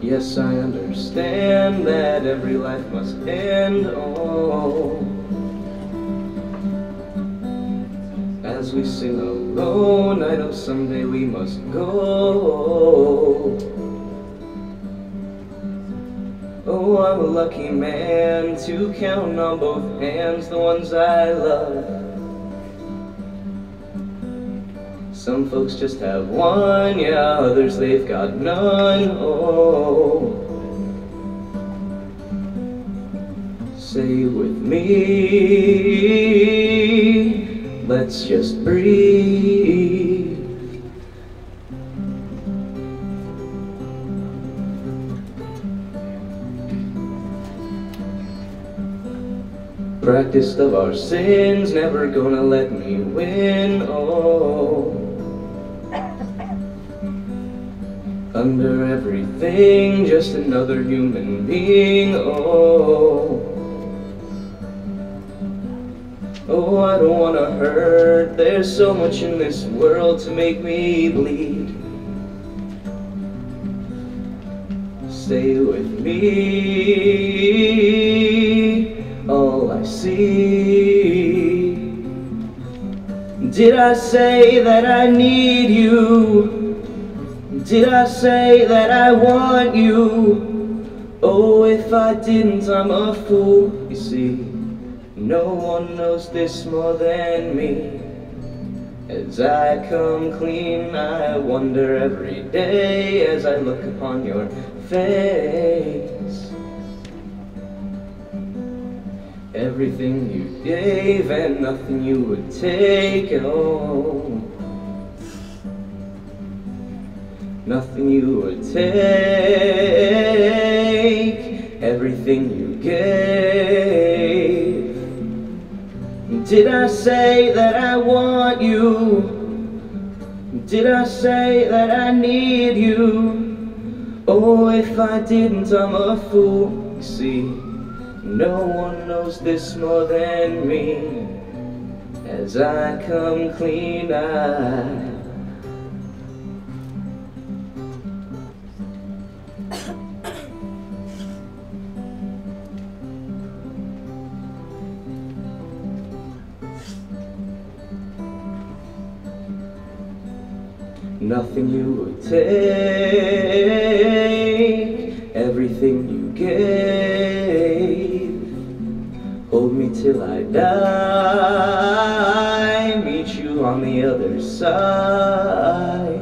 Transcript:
Yes, I understand that every life must end, oh. As we sing alone, I know someday we must go. Oh, I'm a lucky man to count on both hands the ones I love. Some folks just have one, yeah, others they've got none. Oh, say with me, let's just breathe. Practiced of our sins, never gonna let me win. Oh. Under everything, just another human being. Oh, oh, I don't wanna hurt. There's so much in this world to make me bleed. Stay with me, see. Did I say that I need you? Did I say that I want you? Oh, if I didn't, I'm a fool. You see, no one knows this more than me. As I come clean, I wonder every day as I look upon your face. Everything you gave and nothing you would take. Oh. Nothing you would take, everything you gave. Did I say that I want you? Did I say that I need you? Oh, if I didn't, I'm a fool. See, no one knows this more than me. As I come clean, I Nothing you would take, everything you I die, meet you on the other side.